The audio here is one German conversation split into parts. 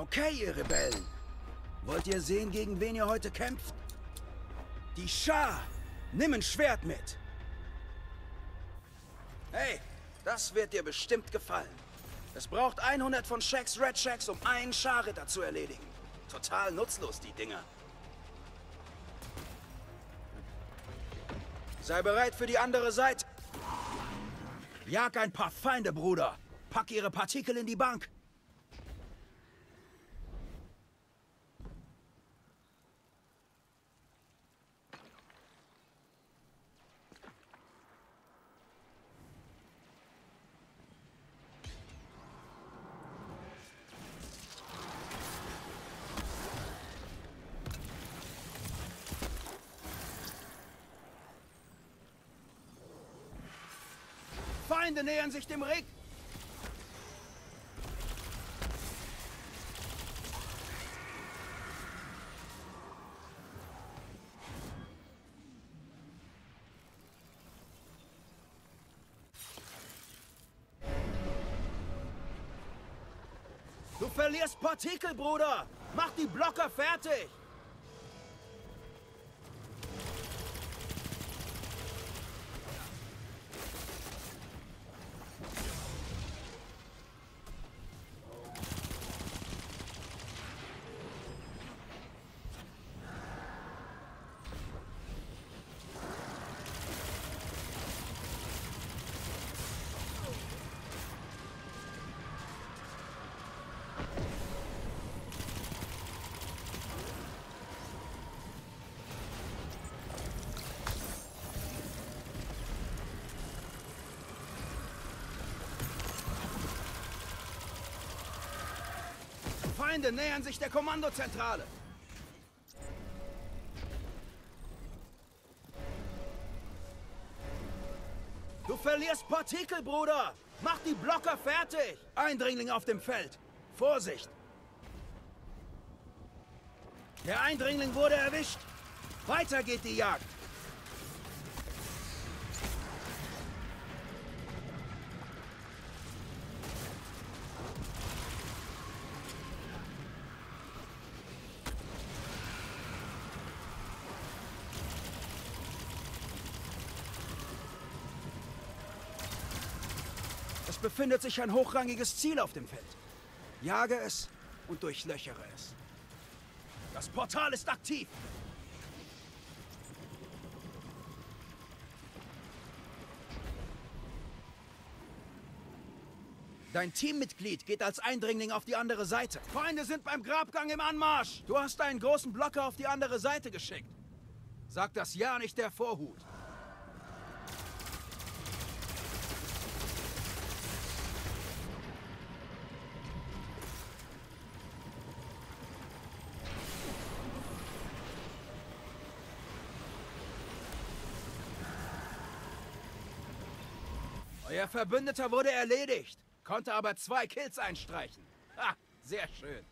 Okay, ihr Rebellen. Wollt ihr sehen, gegen wen ihr heute kämpft? Die Schar! Nimm ein Schwert mit! Hey, das wird dir bestimmt gefallen. Es braucht 100 von Shacks Red Shacks, um einen Scharritter zu erledigen. Total nutzlos, die Dinger. Sei bereit für die andere Seite. Jag ein paar Feinde, Bruder. Pack ihre Partikel in die Bank. Feinde nähern sich dem Rig. Du verlierst Partikel, Bruder! Mach die Blocker fertig! Feinde nähern sich der Kommandozentrale. Du verlierst Partikel, Bruder! Mach die Blocker fertig! Eindringling auf dem Feld! Vorsicht! Der Eindringling wurde erwischt! Weiter geht die Jagd! Befindet sich ein hochrangiges Ziel auf dem Feld. Jage es und durchlöchere es. Das Portal ist aktiv. Dein Teammitglied geht als Eindringling auf die andere Seite. Feinde sind beim Grabgang im Anmarsch. Du hast einen großen Blocker auf die andere Seite geschickt. Sag das ja nicht der Vorhut. Euer Verbündeter wurde erledigt, konnte aber zwei Kills einstreichen. Ha, sehr schön.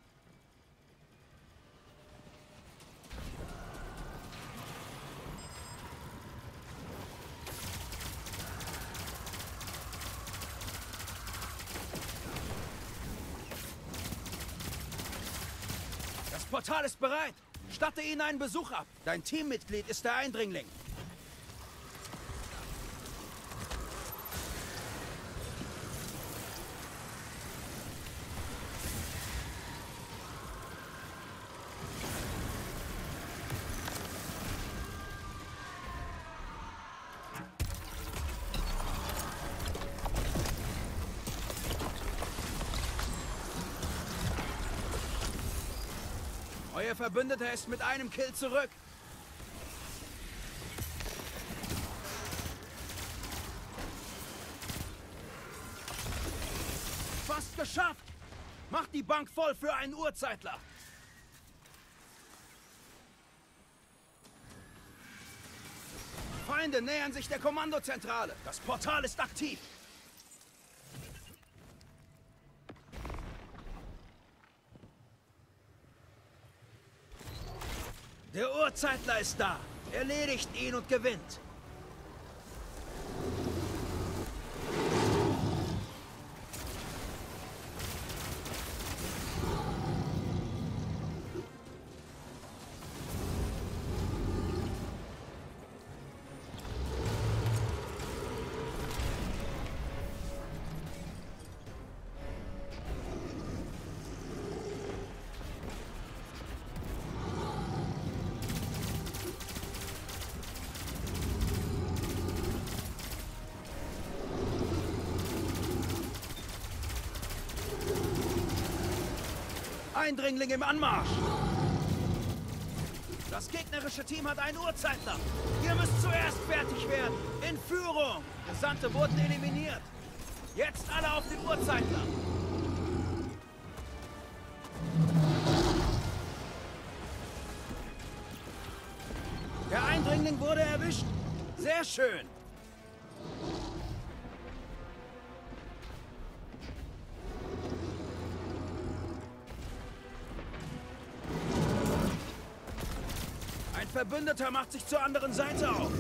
Das Portal ist bereit. Statte ihnen einen Besuch ab. Dein Teammitglied ist der Eindringling. Euer Verbündeter ist mit einem Kill zurück. Fast geschafft! Macht die Bank voll für einen Urzeitler! Feinde nähern sich der Kommandozentrale. Das Portal ist aktiv. Der Urzeitler ist da. Erledigt ihn und gewinnt. Eindringling im Anmarsch! Das gegnerische Team hat einen Uhrzeitler. Ihr müsst zuerst fertig werden. In Führung. Gesandte wurden eliminiert. Jetzt alle auf den Uhrzeitler. Der Eindringling wurde erwischt. Sehr schön. Verbündeter macht sich zur anderen Seite auf.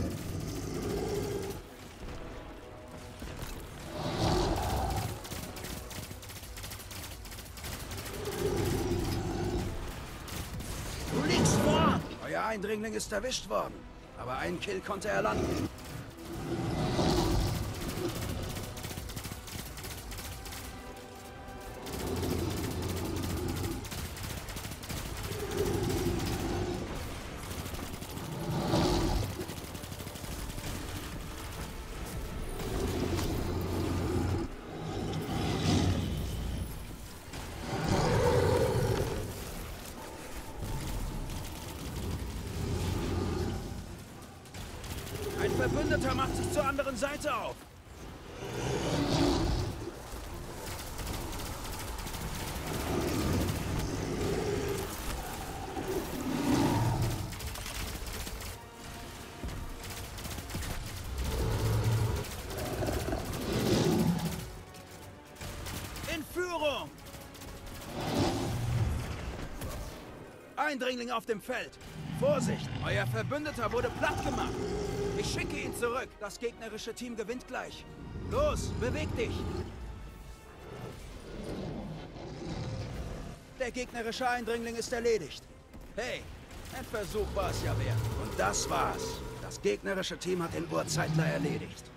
Du liegst vor! Euer Eindringling ist erwischt worden. Aber einen Kill konnte er landen. Verbündeter macht sich zur anderen Seite auf. In Führung! Eindringling auf dem Feld. Vorsicht, euer Verbündeter wurde platt gemacht. Schicke ihn zurück. Das gegnerische Team gewinnt gleich. Los, beweg dich. Der gegnerische Eindringling ist erledigt. Hey, ein Versuch war es ja wert. Und das war's. Das gegnerische Team hat den Urzeitler erledigt.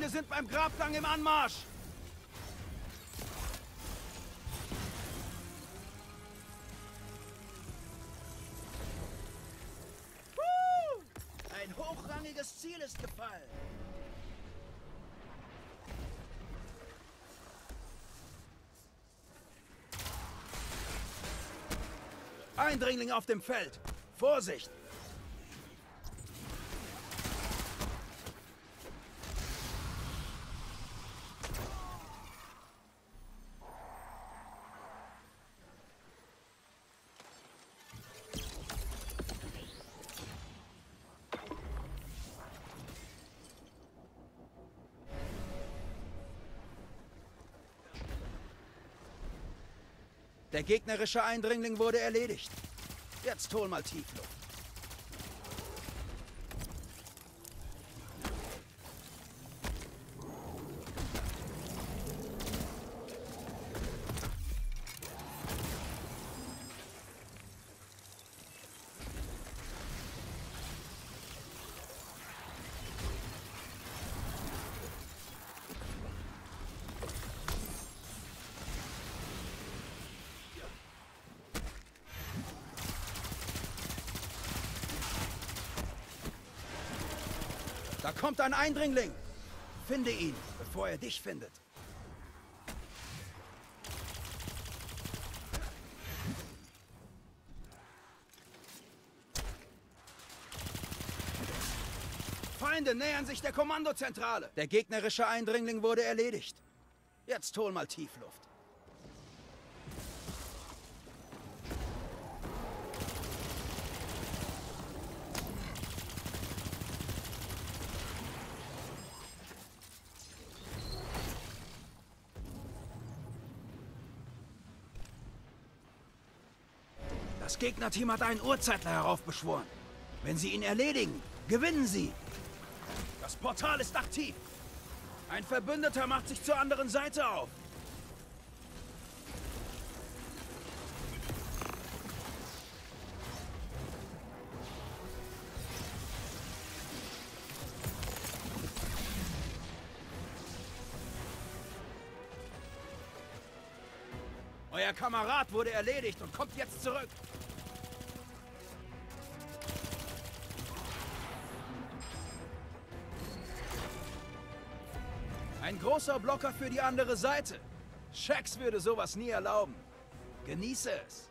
Feinde sind beim Grabgang im Anmarsch. Ein hochrangiges Ziel ist gefallen. Eindringling auf dem Feld. Vorsicht! Der gegnerische Eindringling wurde erledigt. Jetzt hol mal Tiefluft. Da kommt ein Eindringling. Finde ihn, bevor er dich findet. Feinde nähern sich der Kommandozentrale. Der gegnerische Eindringling wurde erledigt. Jetzt hol mal Tiefluft. Gegnerteam hat einen Urzeitler heraufbeschworen. Wenn sie ihn erledigen, gewinnen sie. Das Portal ist aktiv. Ein Verbündeter macht sich zur anderen Seite auf. Euer Kamerad wurde erledigt und kommt jetzt zurück. Ein großer Blocker für die andere Seite. Shax würde sowas nie erlauben. Genieße es.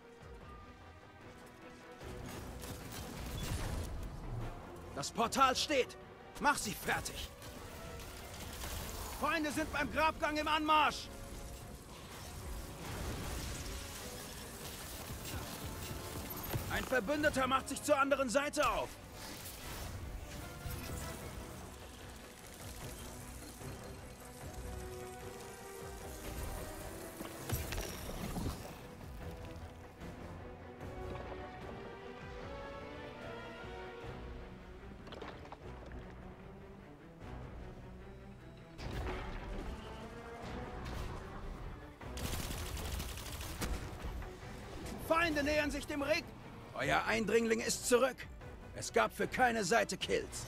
Das Portal steht. Mach sie fertig. Feinde sind beim Grabgang im Anmarsch. Ein Verbündeter macht sich zur anderen Seite auf. Feinde nähern sich dem Rig. Euer Eindringling ist zurück. Es gab für keine Seite Kills.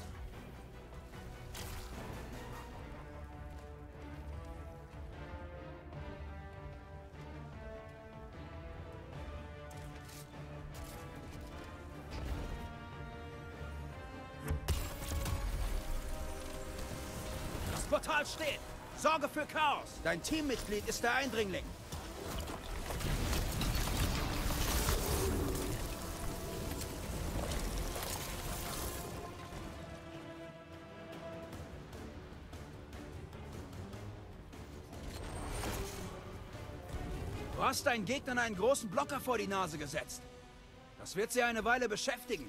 Das Portal steht. Sorge für Chaos. Dein Teammitglied ist der Eindringling. Hast deinen Gegnern einen großen Blocker vor die Nase gesetzt. Das wird sie eine Weile beschäftigen.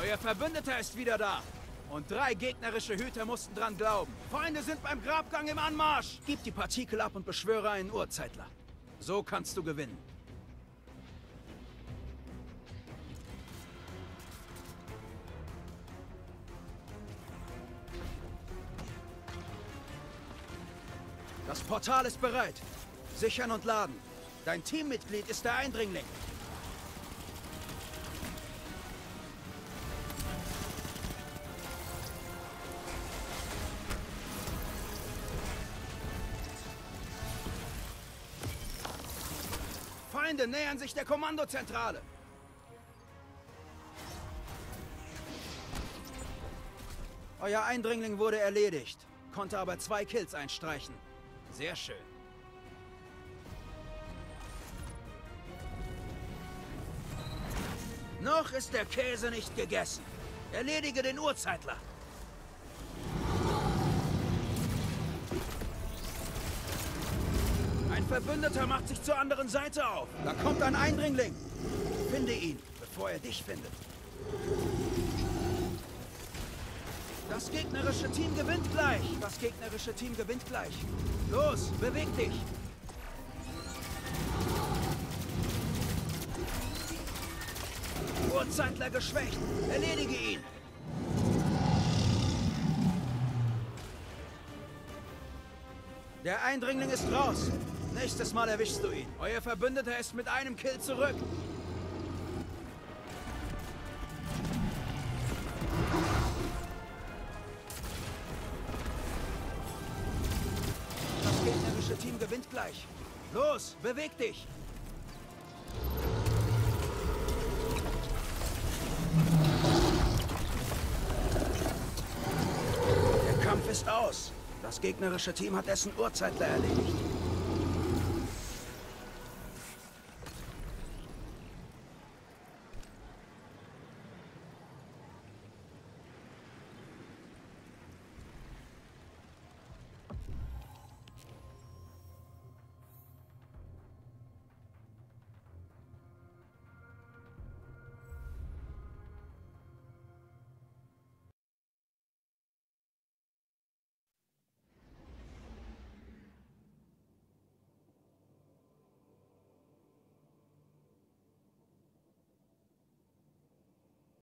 Euer Verbündeter ist wieder da. Und drei gegnerische Hüter mussten dran glauben. Feinde sind beim Grabgang im Anmarsch. Gib die Partikel ab und beschwöre einen Urzeitler. So kannst du gewinnen. Portal ist bereit. Sichern und laden. Dein Teammitglied ist der Eindringling. Feinde nähern sich der Kommandozentrale. Euer Eindringling wurde erledigt, konnte aber zwei Kills einstreichen. Sehr schön. Noch ist der Käse nicht gegessen. Erledige den Urzeitler. Ein Verbündeter macht sich zur anderen Seite auf. Da kommt ein Eindringling. Finde ihn, bevor er dich findet. Das gegnerische Team gewinnt gleich. Das gegnerische Team gewinnt gleich. Los, beweg dich. Urzeitler geschwächt. Erledige ihn. Der Eindringling ist raus. Nächstes Mal erwischst du ihn. Euer Verbündeter ist mit einem Kill zurück. Los, beweg dich! Der Kampf ist aus. Das gegnerische Team hat dessen Urzeitler erledigt.